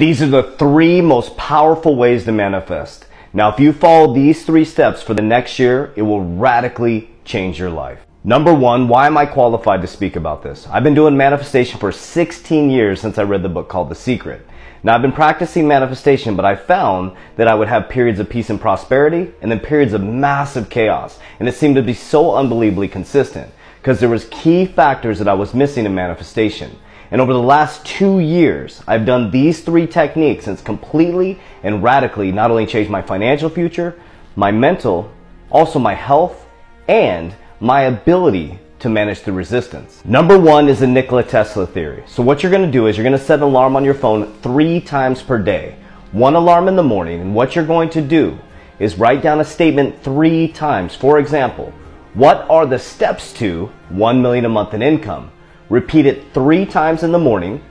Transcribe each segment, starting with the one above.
These are the three most powerful ways to manifest. Now, if you follow these three steps for the next year, it will radically change your life. Number one, why am I qualified to speak about this? I've been doing manifestation for 16 years since I read the book called The Secret. Now, I've been practicing manifestation, but I found that I would have periods of peace and prosperity and then periods of massive chaos. And it seemed to be so unbelievably consistent because there was key factors that I was missing in manifestation. And over the last two years, I've done these three techniques and it's completely and radically not only changed my financial future, my mental, also my health, and my ability to manage the resistance. Number one is the Nikola Tesla theory. So what you're gonna do is you're gonna set an alarm on your phone three times per day. One alarm in the morning, and what you're going to do is write down a statement three times. For example, what are the steps to 1 million a month in income? Repeat it three times in the morning,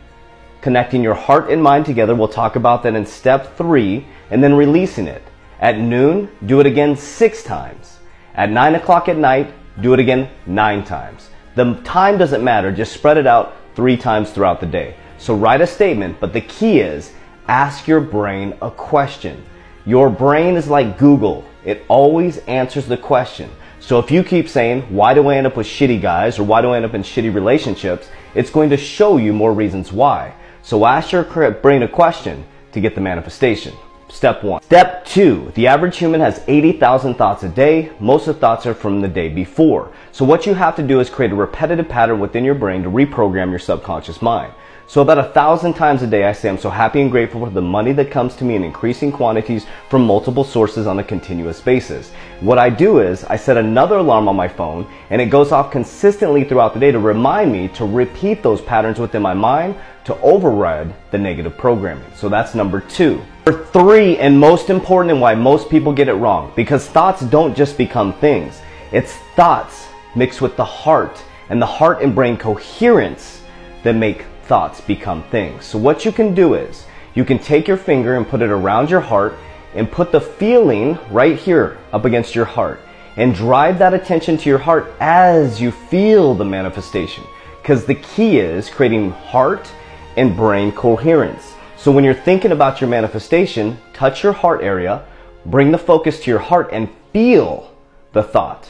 connecting your heart and mind together. We'll talk about that in step three, and then releasing it. At noon, do it again six times. At nine o'clock at night, do it again nine times. The time doesn't matter, just spread it out three times throughout the day. So write a statement, but the key is ask your brain a question. Your brain is like Google. It always answers the question. So if you keep saying, why do I end up with shitty guys or why do I end up in shitty relationships? It's going to show you more reasons why. So ask your brain a question to get the manifestation. Step one. Step two, the average human has 80,000 thoughts a day. Most of the thoughts are from the day before. So what you have to do is create a repetitive pattern within your brain to reprogram your subconscious mind. So about a thousand times a day I say I'm so happy and grateful for the money that comes to me in increasing quantities from multiple sources on a continuous basis. What I do is I set another alarm on my phone and it goes off consistently throughout the day to remind me to repeat those patterns within my mind to override the negative programming. So that's number two. Number three, and most important and why most people get it wrong, because thoughts don't just become things. It's thoughts mixed with the heart and the heart and brain coherence that make thoughts become things. So what you can do is you can take your finger and put it around your heart and put the feeling right here up against your heart and drive that attention to your heart as you feel the manifestation. Because the key is creating heart and brain coherence. So when you're thinking about your manifestation, touch your heart area, bring the focus to your heart and feel the thought.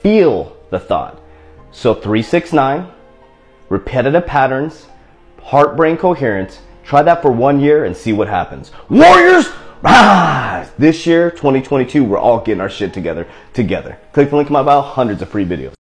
Feel the thought. So 369, repetitive patterns, heart brain coherence. Try that for one year and see what happens. Warriors, rise! This year, 2022, we're all getting our shit together, together. Click the link in my bio, hundreds of free videos.